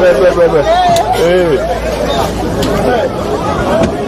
Bẹ́ẹ̀ bẹ́ẹ̀ bẹ́ẹ̀ bẹ́ẹ̀.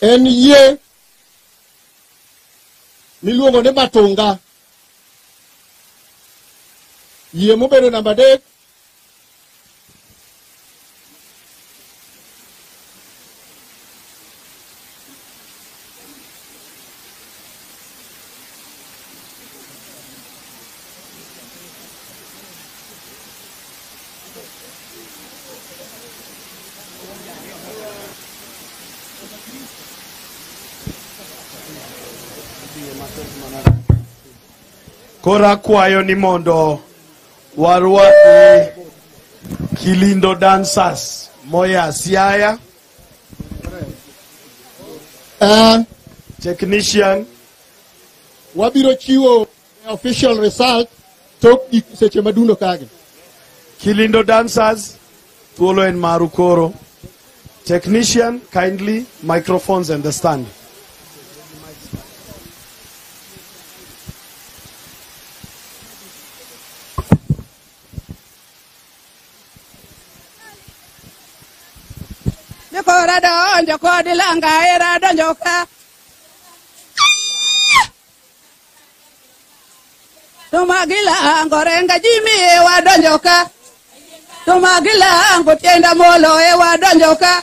en yie miluongo ni matunga yie mobedo namba adek Koro akwayo ni mondo warwaki Kilindo Dancers moya Siaya. Eh, technician wabiro chiwo eh, official result tok gik seche madundo kagi. kilindo dancers thuolo en maru koro technician kindly microphones and the stand Dikora donjo kod langa era donjo ka. Tuma gilango renga jimi ewa donjo ka. Tuma gilango tienda molo ewa donjo ka.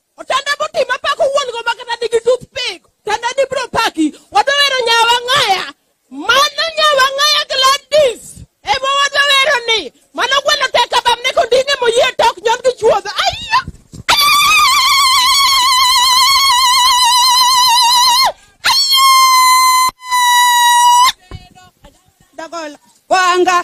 Otanda moti ma pako wuon go ma kata nigi toothpick. Otanda ni bro paki. Wadwa wero nyawa ng'aya. Mano nyawa ng'aya Gladys. Ema wadwa wero ni. Mano gweno tek abam ne kondine moyie tok nyon gi chuodho. Ayya! Dagola. Wanga.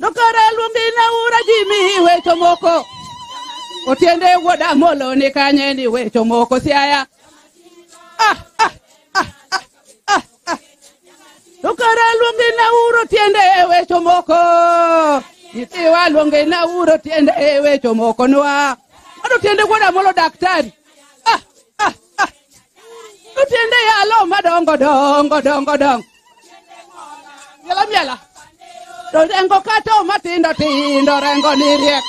Dokara luongi na ura jimi wecho moko. Otiende wuoda molo ni kanye ni wecho moko siaya. Ah, ah, ah, ah, ah, ah. Dokara luongi na uro tiende wecho moko. Nitiwa luongi na uro tiende wecho moko nwa. Ado tiende wuoda molo daktari. Ah! Otiende yalo madongo dongo dongo dongo. Miela miela. To rengo kato matindo tindo rengo ni riek.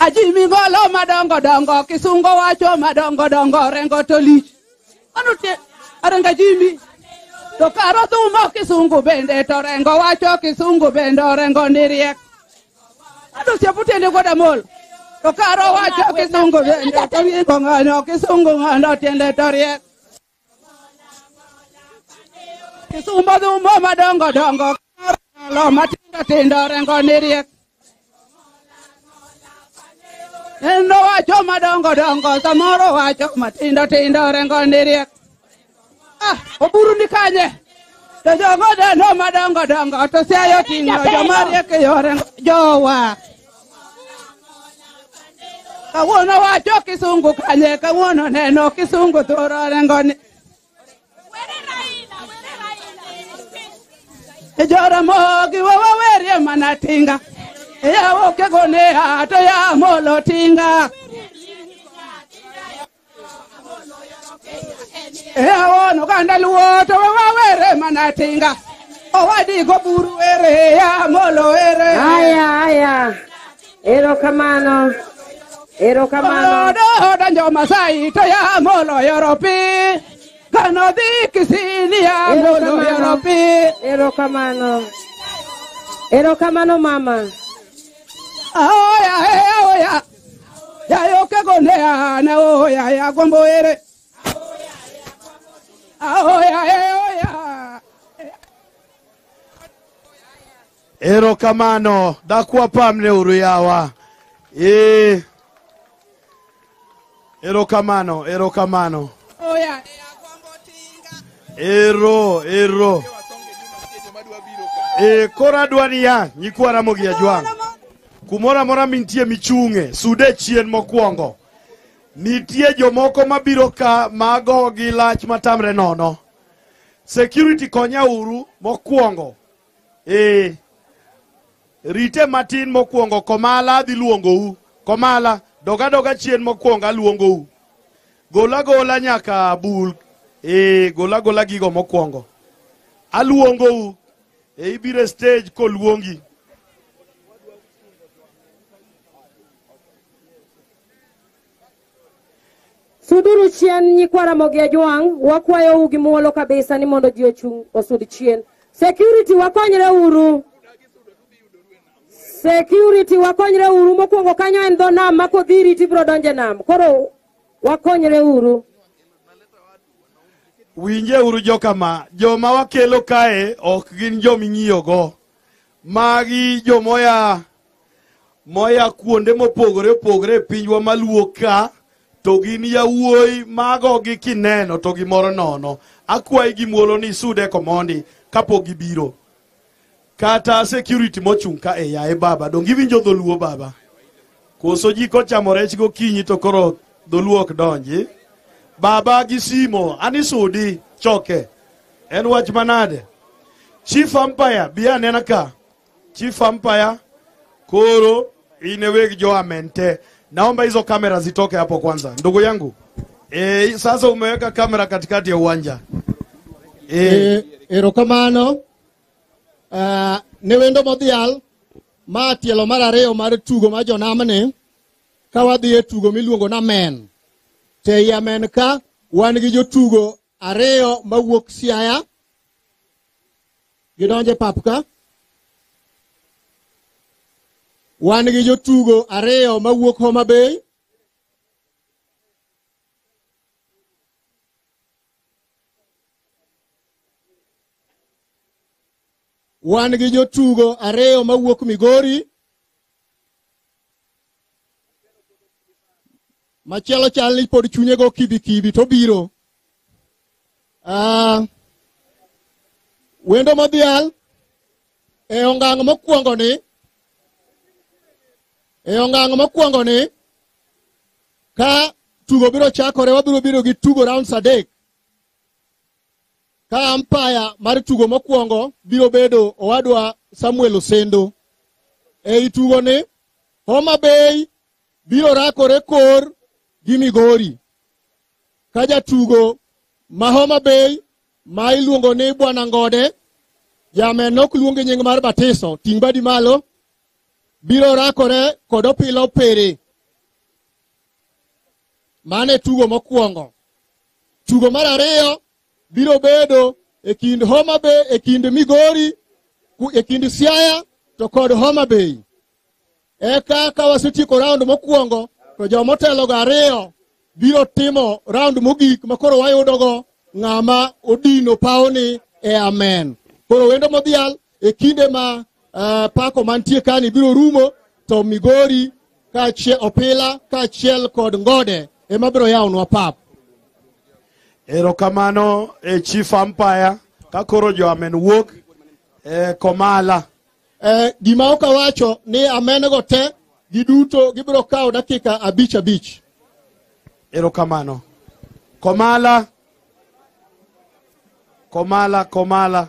Ajimi ngolo madongo dongo kisungo wacho madongo dongo rengo to lich. Ano tie arenga jimi. To karo thumo kisungu bende to rengo wacho kisungu bende orengo ni riek. Hata usiapute ende kwa damol. Tokaro wacha kisungu ende torie kongano kisungu ngando tiende torie. Kisumba dhumba madongo dongo. Lo matindo tindo rengo nirie. Endo wacho madongo dongo samoro wacho matindo tindo rengo nirie. Ah, oburu ni kanye to jogo deno madongo dongo to siayo ting'o joma riek e yore jowa kawuono wacho kisungu kanye kawuono neno kisungu thoro rengoni ijoromogi wawawerie mana tinga eyawokegone ato yamolo tinga eawono oganda luo to we wawere mana tinga owadigo buru ere ya molo ere Haya, haya. Erokamano. Erokamano. odo donjo masai to ya molo yoropi kano dhi kisini ya molo yoropi Erokamano. Erokamano mama. aoya e aoya yayo kegolea na o ya ya kwambo ere aho ya ya o ya Erokamano, dakwa pamne uru yawa. Eh. Erokamano, erokamano. o ya ya kwambo tinga Ero, ero. E kora dwani ya nyikwa Ramogi Ajwang'. Kumoro amora mintie michung'e, sude chien mokwongo. Nitie jomoko mabiro ka mago gi lach matamre nono. Security konya uru mokwongo. Ee. Rite matin mokwongo komala adhi luongou. Komala doga doga chien mokwongo aluongou. Gola gola nyaka bul. Ee, gola gola gigo mokwongo. Aluongou. E ibire stage koluongi. Suduru chien nyikwa Ramogi Ajwang', wakwayou gi muolo kabisa ni mondo ji ochung' osud chien. Security wakonyre uru. Security wakonyre uru mokwongo kanyo en dho nam ma kodhiri tibiro donje nam. Koro wakonyre uru. Winjeuru joka ma, joma wakelo kae ok gin joma ing'iyogo. Magi joma oya moya kuonde mopogore opogore e pinywa maluo ka to gin yawuoyi magogi kineno to gimoro nono akwayi gi muolo ni isud eko mondi kapok gibiro kata security mochung' ka e yaye baba donge iwinjo dholuo baba koso ji kochamo rech gokinyi to koro dholuo ok donji baba gi simo an isudi choke en wach manade chief umpire bi anena ka chief umpire koro ine weg jo amente naomba hizo kamera zitoke hapo kwanza ndugu yangu e, sasa umeweka kamera katikati ya uwanja e, E, erokamano Uh, ne wendo modhial ma tielo mar ariyo mar tugo mar jonamni ka wadhi e tugo miluongo na men to ei amen ka wan gi jotugo ariyo mawuok siaya gidonje pap ka wan gi jotugo ariyo mawuok homa bay wan gi jotugo ariyo mawuok migori machielo chal ni pod chunye go kibikibi to biro Ah, wendo modhial e ongang' mokwongoni e ongang' mokwongoni ka tugo biro chakore wabiro biro gi tugo rounds adek ka ampaya mar tugo mokwongo biro bedo owadwa samuel osendo ei tugoni homa bay biro rakore kor gi migori ka jatugo ma homa bay ma iluongo ni bwana ngode jamen ok luonge nying mar batiso ting' badi malo biro rakore kod opila opere mano e tugo mokwongo tugo mar ariyo biro bedo e kind homa bay e kind migori ku- e kind siaya to kod homa bay eka ka wasetieko raund mokwongo to jomotelo go ariyo biro timo round mogik ma koro wayudogo ng'ama odino pawoni e amen koro wendo modhial e kinde ma uh, pako mantie kani biro rumo to migori kaachiel opila kaachiel kod ngode ema biro yawnwa pap erokamano e chief ampaya ka koro jo amen wuok e komala Eh, gima ok awacho ni amenego te giduto gibiro kawo dakika abich abich erokamano komala komala komala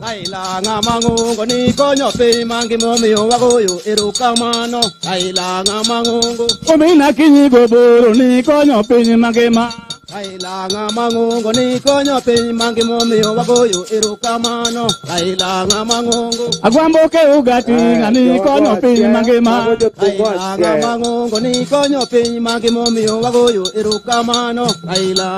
Kailanga mangungo ni konyo piny mangima omiyo wagoyo erokamano. Kailanga mangungo. Omina kinyi goboro ni konyo piny mangima. Kailanga mangungo ni konyo piny mangima omiyo wagoyo erokamano. Kailanga mangungo. Agwambo ke ugati ngani konyo piny mangima. Kailanga mangungo ni konyo piny mangima omiyo wagoyo erokamano. Kailanga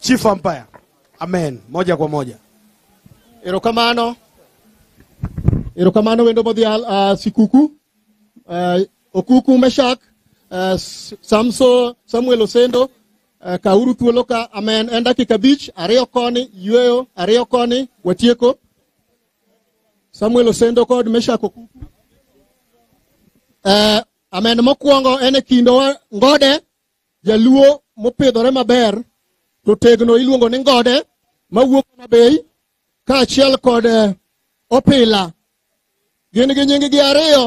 Chief Umpire. Amen. Moja kwa moja. Erokamano. Erokamano wendo modhial uh, Sikuku. Uh, Okuku Meshak. Uh, S- Samso Samuel Osendo. Uh, kauru thuolo ka amen en dakika abich ariyo koni yueyo ariyo koni watieko Samuel Osendo kod Meshak Okuku. Uh, amen mokwongo en e kindwa ngode jaluo mopidhore maber to tegno iluongo ni ngode mawuok mabei kaachiel kod eh, opila gin gi nying gi ariyo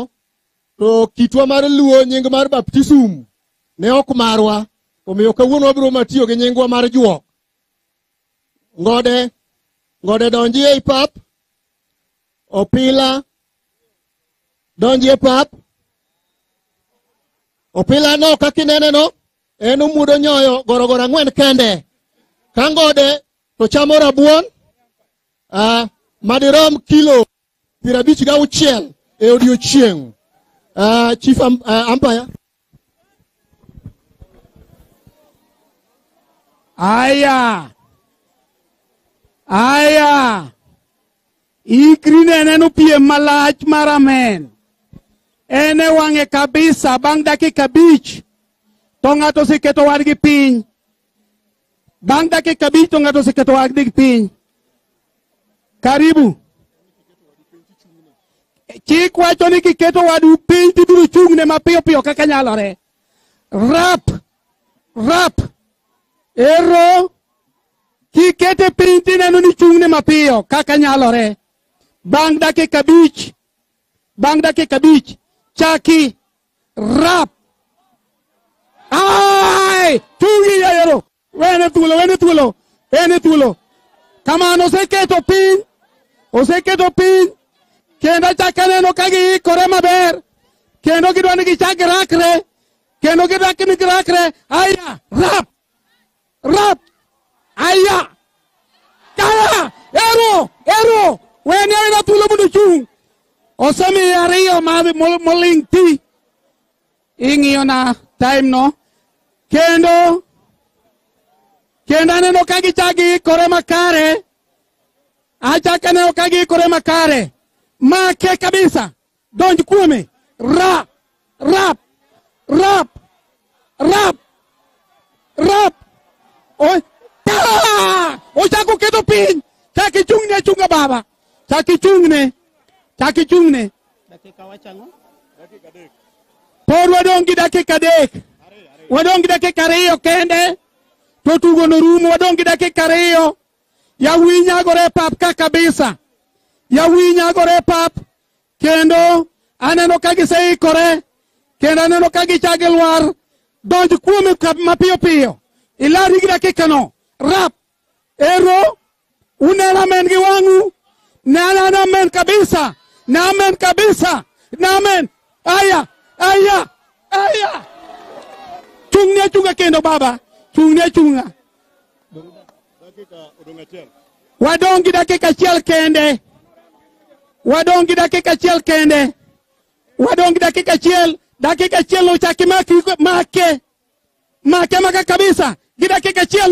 to kitwa mar luo nying mar baptisum ne ok marwa omiyo kawuono wabiro matiyo gi nyingwa mar juok ngode ngode donji ei pap opila donjie pap opila no kaka inene no en omudo nyoyo gorogoro ang'wen kende ka ngode to chamo rabuon ah, madirom kilo piero abich gauchiel e odiechieng' ah, chief am, ah, ampaya Aya. Aya. Ikri ne neno piem malach mar amen. En e wang'e kabisa bang' dakika abich to ng'ato oseketo wadgi piny. Bang' dakika abich to ng'ato oseketo wadgi piny. Karibu. Chik wacho ni kiketo wadu piny to ibiro chung'ne mapiyo piyo kaka nyalore. Rap. Rap. Ero. Kikete piny to ineno ni chung'ne mapiyo kaka nyalore. Bang' dakika abich. Bang' dakika abich. Chaki. Rap. Ai! Chungi ya ero. Wene thuolo, wene thuolo, wene thuolo. Kamano oseketo piny, oseketo piny, kendo achako aneno ka giikore maber, kendo gidwa ni gichak girakre, kendo gidwa ni girakre, aya, rap, rap, aya, kaya, ero, ero, wene wena thuolo mondo ochung'. Osemiye ariyo ma- mo- moling' thi. ing'iyona time no kendo kendo aneno ka gichak giikore makare achak aneno ka giikore makare make kabisa donj kuome ra rap rap rap rap Oy, ta! ochako keto piny chak ichung'ne achunga baba chak ichung'ne chak ichung'ne Dakika wacho ang'o? Pod wadong' gi dakika adek. Wadong' gi dakika ariyo kende. To tugo norumo wadong' gi dakika ariyo. Yawuyi nyagore e pap ka kabisa. Yawuyi nyagore e pap kendo aneno ka giseikore kendo aneno ka gichagi lwar. Donj kuome ka- mapiyo piyo. Ilari gi dakikano. Rap. Ero, uneno amen gi wang'u? Ne aneno amen kabisa, ne amen kabisa, ne amen. Aya, aya, aya. Chung'ne achung'a kendo baba, chung'ne achung'a. Wadong' gi dakika achiel kende. Wadong' gi dakika achiel kende. Wadong' gi dakika achiel, dakika achiel ochaki make, make, make maka kabisa gi dakika achiel no.